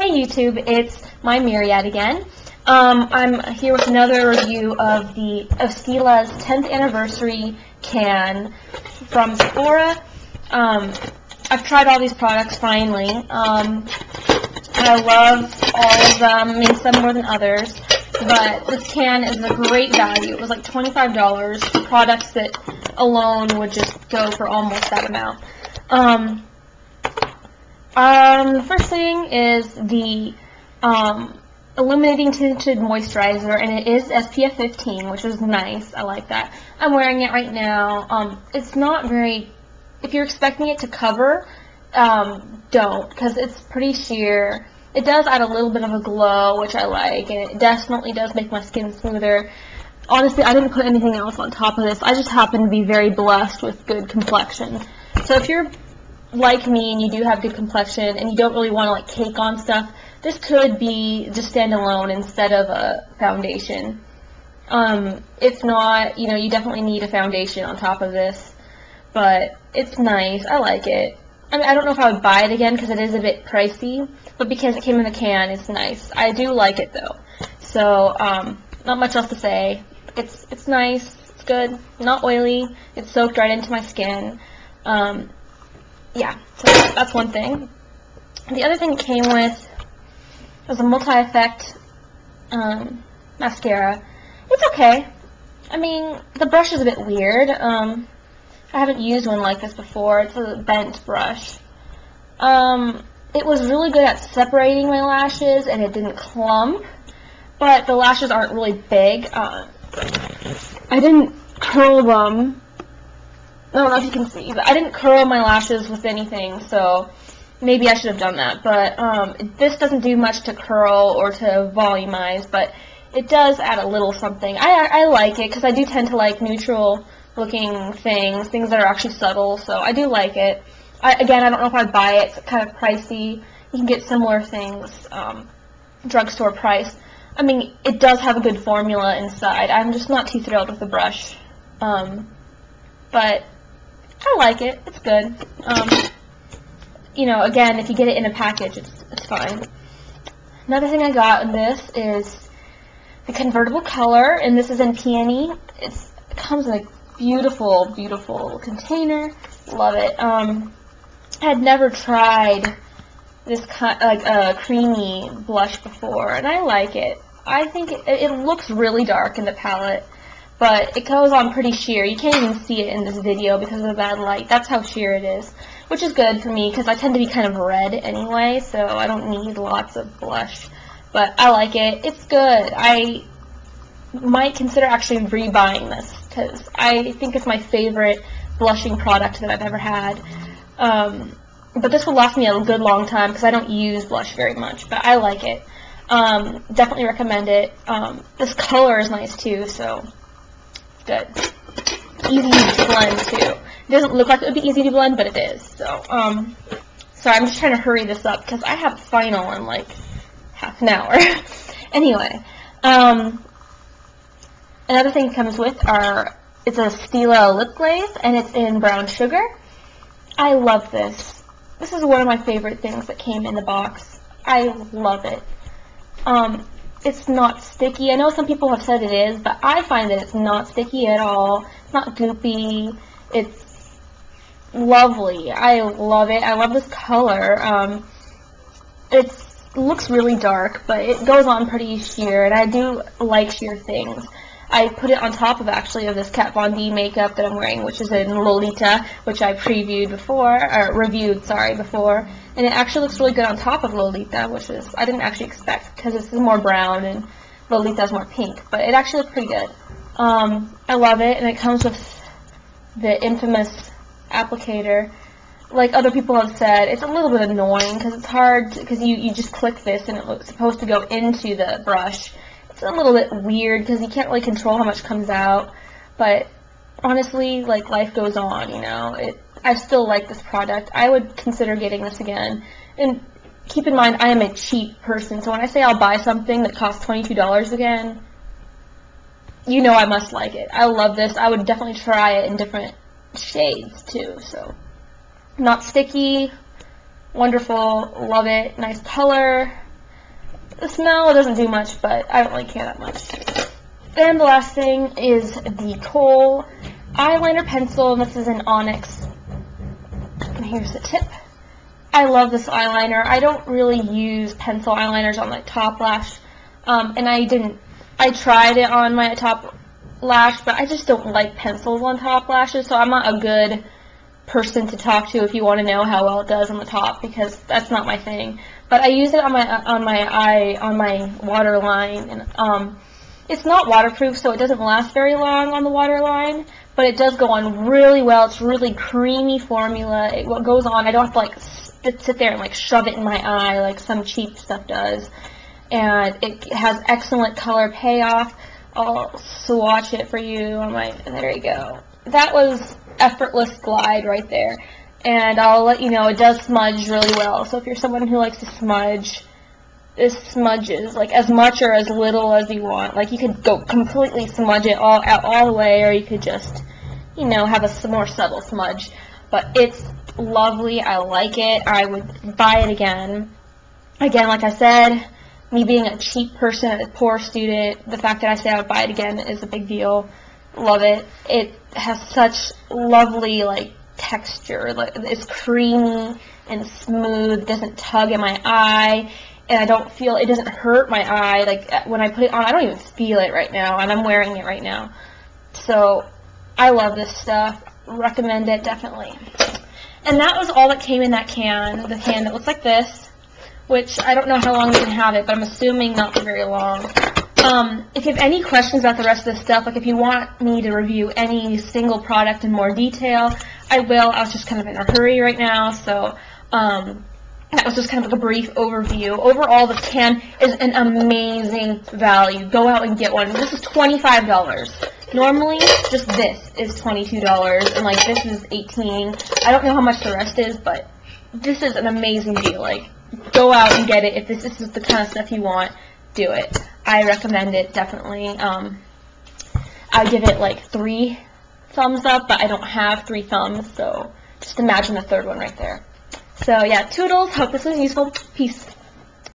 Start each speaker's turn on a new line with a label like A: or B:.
A: Hey YouTube, it's mymyriad again. Um, I'm here with another review of the of Stila's 10th anniversary can from Sephora. Um, I've tried all these products finally. Um, I love all of them, I mean some more than others, but this can is a great value. It was like $25. Products that alone would just go for almost that amount. Um, um, the first thing is the um, illuminating tinted moisturizer, and it is SPF 15, which is nice. I like that. I'm wearing it right now. Um, it's not very, if you're expecting it to cover, um, don't, because it's pretty sheer. It does add a little bit of a glow, which I like, and it definitely does make my skin smoother. Honestly, I didn't put anything else on top of this. I just happen to be very blessed with good complexion. So if you're like me and you do have good complexion and you don't really want to like cake on stuff, this could be just standalone instead of a foundation. Um, if not, you know, you definitely need a foundation on top of this, but it's nice. I like it. I mean, I don't know if I would buy it again because it is a bit pricey, but because it came in the can, it's nice. I do like it though. So, um, not much else to say. It's it's nice. It's good. Not oily. It's soaked right into my skin. Um, yeah, so that's one thing. The other thing it came with was a multi-effect um, mascara. It's okay. I mean, the brush is a bit weird. Um, I haven't used one like this before. It's a bent brush. Um, it was really good at separating my lashes, and it didn't clump. But the lashes aren't really big. Uh, I didn't curl them I don't know if you can see, but I didn't curl my lashes with anything, so maybe I should have done that. But um, this doesn't do much to curl or to volumize, but it does add a little something. I, I like it because I do tend to like neutral looking things, things that are actually subtle, so I do like it. I, again, I don't know if I'd buy it. It's kind of pricey. You can get similar things, um, drugstore price. I mean, it does have a good formula inside. I'm just not too thrilled with the brush. Um, but I like it. It's good. Um, you know, again, if you get it in a package, it's, it's fine. Another thing I got in this is the convertible color, and this is in peony. It's, it comes in a beautiful, beautiful container. Love it. Um, I had never tried this kind, like a creamy blush before, and I like it. I think it, it looks really dark in the palette but it goes on pretty sheer. You can't even see it in this video because of the bad light. That's how sheer it is, which is good for me because I tend to be kind of red anyway, so I don't need lots of blush. But I like it. It's good. I might consider actually rebuying this because I think it's my favorite blushing product that I've ever had. Um, but this will last me a good long time because I don't use blush very much, but I like it. Um, definitely recommend it. Um, this color is nice too, so good. Easy to blend too. It doesn't look like it would be easy to blend, but it is. So, um, so I'm just trying to hurry this up because I have final in like half an hour. anyway, um, another thing it comes with are it's a Stila lip glaze and it's in brown sugar. I love this. This is one of my favorite things that came in the box. I love it. Um, it's not sticky. I know some people have said it is, but I find that it's not sticky at all. It's not goopy. It's lovely. I love it. I love this color. Um, it looks really dark, but it goes on pretty sheer, and I do like sheer things. I put it on top of actually of this Kat Von D makeup that I'm wearing, which is in Lolita, which I previewed before, or reviewed, sorry, before. And it actually looks really good on top of Lolita, which is, I didn't actually expect, because this is more brown and Lolita is more pink. But it actually looks pretty good. Um, I love it, and it comes with the infamous applicator. Like other people have said, it's a little bit annoying, because it's hard, because you, you just click this, and it's supposed to go into the brush it's a little bit weird because you can't really control how much comes out. But honestly, like life goes on, you know. It I still like this product. I would consider getting this again. And keep in mind, I am a cheap person, so when I say I'll buy something that costs $22 again, you know I must like it. I love this. I would definitely try it in different shades too. So, not sticky, wonderful, love it, nice color. The smell doesn't do much, but I don't really care that much. And the last thing is the Kohl eyeliner pencil, and this is an Onyx. And here's the tip. I love this eyeliner. I don't really use pencil eyeliners on my top lash, um, and I didn't. I tried it on my top lash, but I just don't like pencils on top lashes, so I'm not a good person to talk to if you want to know how well it does on the top because that's not my thing. But I use it on my on my eye on my waterline, and um, it's not waterproof, so it doesn't last very long on the waterline. But it does go on really well. It's really creamy formula. It what goes on. I don't have to like sit, sit there and like shove it in my eye like some cheap stuff does. And it has excellent color payoff. I'll swatch it for you on my. There you go. That was effortless glide right there. And I'll let you know it does smudge really well. So if you're someone who likes to smudge, this smudges like as much or as little as you want. Like you could go completely smudge it all out all the way, or you could just, you know, have a more subtle smudge. But it's lovely. I like it. I would buy it again. Again, like I said, me being a cheap person, a poor student, the fact that I say I would buy it again is a big deal. Love it. It has such lovely like texture. Like it's creamy and smooth. Doesn't tug in my eye, and I don't feel it doesn't hurt my eye. Like uh, when I put it on, I don't even feel it right now, and I'm wearing it right now. So I love this stuff. Recommend it definitely. And that was all that came in that can. The can that looks like this, which I don't know how long you can have it, but I'm assuming not for very long. Um, if you have any questions about the rest of this stuff, like if you want me to review any single product in more detail, I will. I was just kind of in a hurry right now, so um, that was just kind of like a brief overview. Overall, the can is an amazing value. Go out and get one. This is $25. Normally, just this is $22, and like this is 18 I don't know how much the rest is, but this is an amazing deal. Like, go out and get it. If this, this is the kind of stuff you want, do it. I recommend it, definitely. Um, I give it like three thumbs up, but I don't have three thumbs, so just imagine the third one right there. So yeah, toodles. Hope this was useful. Peace.